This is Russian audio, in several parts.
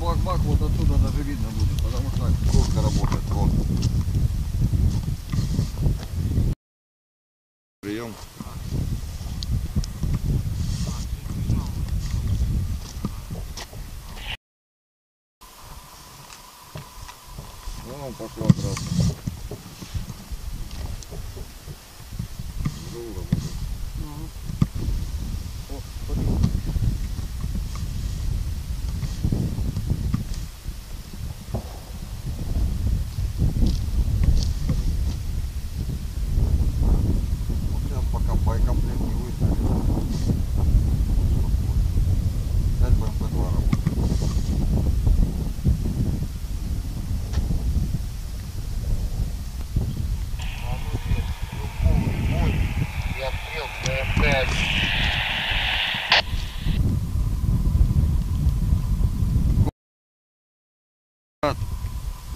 бак-бак вот отсюда даже видно будет, потому что кружка работает. Вот. Прием. Ну, пошла трасса. Здорово работает. О, смотри. Вот сейчас пока боекомплект не выставили. Опять БМП-2 работает. Я открыл БМП.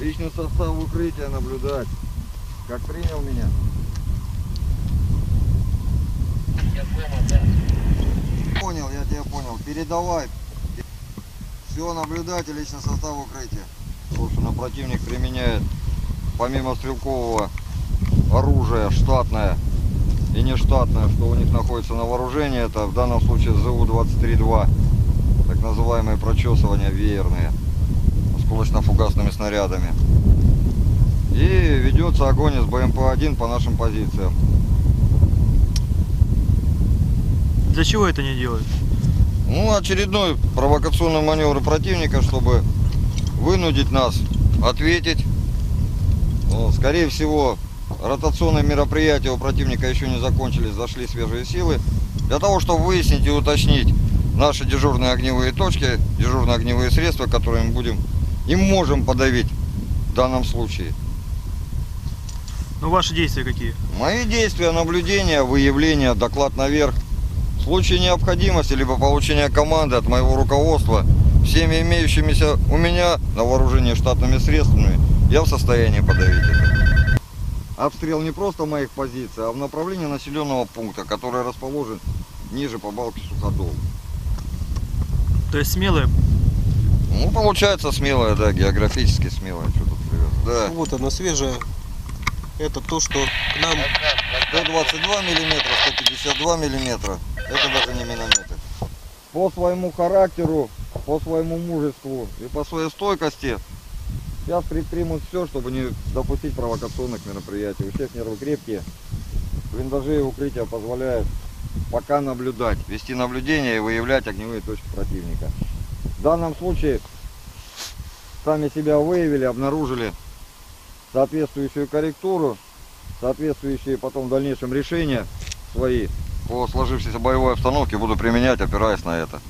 Личный состав укрытия наблюдать. Как принял меня? Я дома, да. Понял, я тебя понял. Передавай. Все, наблюдать и личный состав укрытия. Собственно, противник применяет помимо стрелкового оружия штатное и нештатное, что у них находится на вооружении. Это в данном случае ЗУ-23-2. Так называемые прочесывания веерные. Осколочно-фугасными снарядами. И ведется огонь из БМП-1 по нашим позициям. Для чего это не делают? Ну, очередной провокационный маневр противника, чтобы вынудить нас ответить. Ну, скорее всего, ротационные мероприятия у противника еще не закончились, зашли свежие силы. Для того, чтобы выяснить и уточнить наши дежурные огневые точки, дежурные огневые средства, которые мы будем и можем подавить в данном случае. Ну, ваши действия какие? Мои действия, наблюдения, выявления, доклад наверх. В случае необходимости, либо получения команды от моего руководства, всеми имеющимися у меня на вооружении штатными средствами, я в состоянии подавить это. Обстрел не просто моих позиций, а в направлении населенного пункта, который расположен ниже по балке Суходол. То есть смелые? Ну, получается смелая, да, географически смелая. Что тут привез? Да. Вот она свежая. Это то, что к нам 122 миллиметра, 152 миллиметра. Это даже не минометы. По своему характеру, по своему мужеству и по своей стойкости сейчас предпримут все, чтобы не допустить провокационных мероприятий. У всех нервы крепкие. Блиндажи и укрытия позволяют пока наблюдать, вести наблюдение и выявлять огневые точки противника. В данном случае сами себя выявили, обнаружили соответствующую корректуру, соответствующие потом в дальнейшем решения свои по сложившейся боевой обстановке буду применять, опираясь на это.